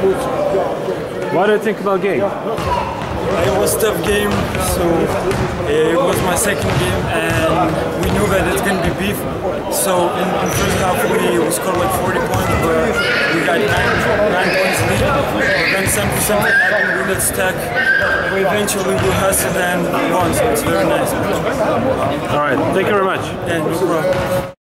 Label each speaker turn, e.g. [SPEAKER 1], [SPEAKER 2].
[SPEAKER 1] What do you think about game?
[SPEAKER 2] It was a tough game, so eh, it was my second game, and we knew that it's going to be beef. So in the first half, we, scored like 40 points, but we got nine, nine points lead. Then some something happened, we let stack. We eventually we hustled and won, so it's very nice.
[SPEAKER 1] All right, thank you very much.
[SPEAKER 2] Yeah, no problem.